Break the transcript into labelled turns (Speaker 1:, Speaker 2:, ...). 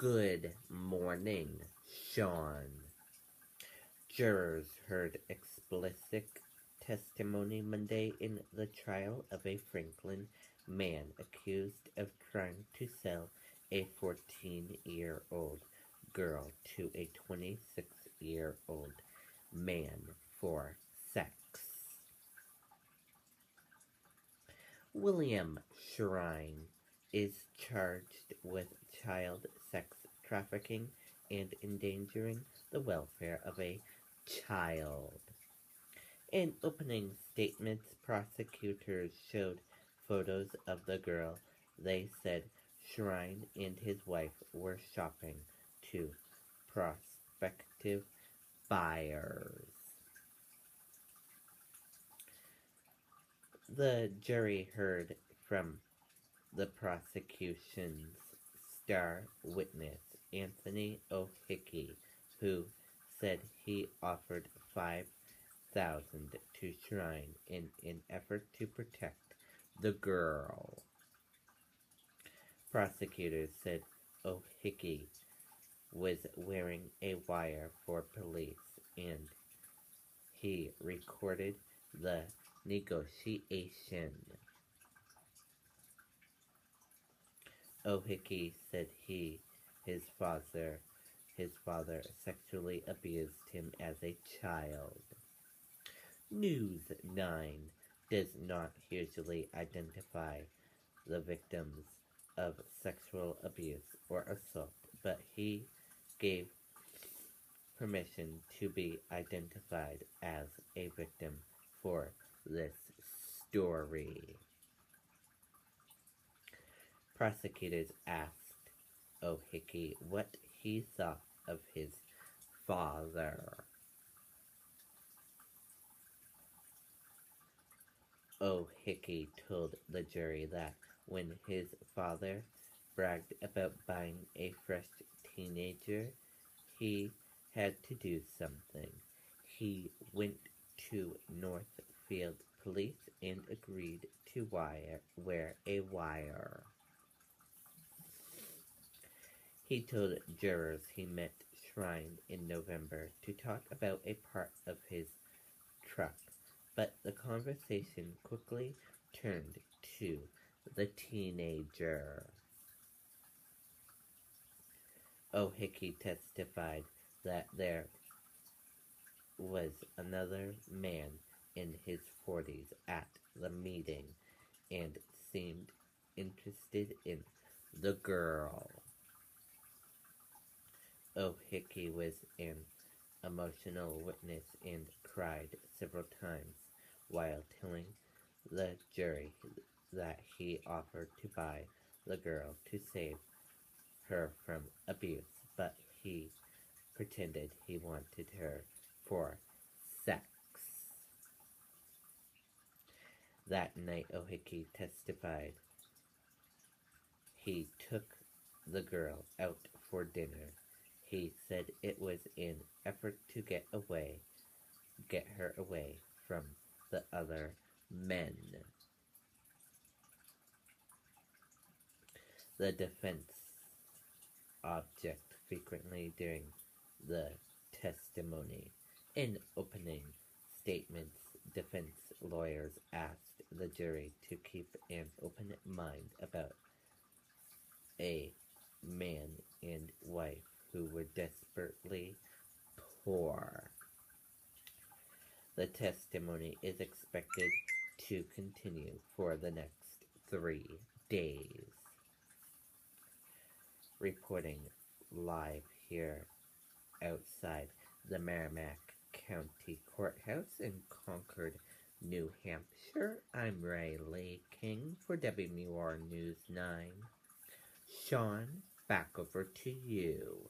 Speaker 1: Good morning, Sean. Jurors heard explicit testimony Monday in the trial of a Franklin man accused of trying to sell a 14 year old girl to a 26 year old man for sex. William Shrine is charged with child sex trafficking and endangering the welfare of a child. In opening statements, prosecutors showed photos of the girl. They said Shrine and his wife were shopping to prospective buyers. The jury heard from the prosecution's star witness, Anthony O'Hickey, who said he offered five thousand to Shrine in an effort to protect the girl. Prosecutors said O'Hickey was wearing a wire for police and he recorded the negotiation. Oh, O'Hickey said he, his father, his father sexually abused him as a child. News 9 does not usually identify the victims of sexual abuse or assault, but he gave permission to be identified as a victim for this story. Prosecutors asked O'Hickey what he thought of his father. O'Hickey told the jury that when his father bragged about buying a fresh teenager, he had to do something. He went to Northfield Police and agreed to wire, wear a wire. He told jurors he met Shrine in November to talk about a part of his truck, but the conversation quickly turned to the teenager. Oh, O'Hickey testified that there was another man in his 40s at the meeting and seemed interested in the girl. O'Hickey was an emotional witness and cried several times while telling the jury that he offered to buy the girl to save her from abuse, but he pretended he wanted her for sex. That night, O'Hickey testified he took the girl out for dinner he said it was an effort to get away, get her away from the other men. The defense object frequently during the testimony. In opening statements, defense lawyers asked the jury to keep an open mind about a man and wife who were desperately poor. The testimony is expected to continue for the next three days. Reporting live here outside the Merrimack County Courthouse in Concord, New Hampshire. I'm Riley King for WMUR News 9. Sean, back over to you.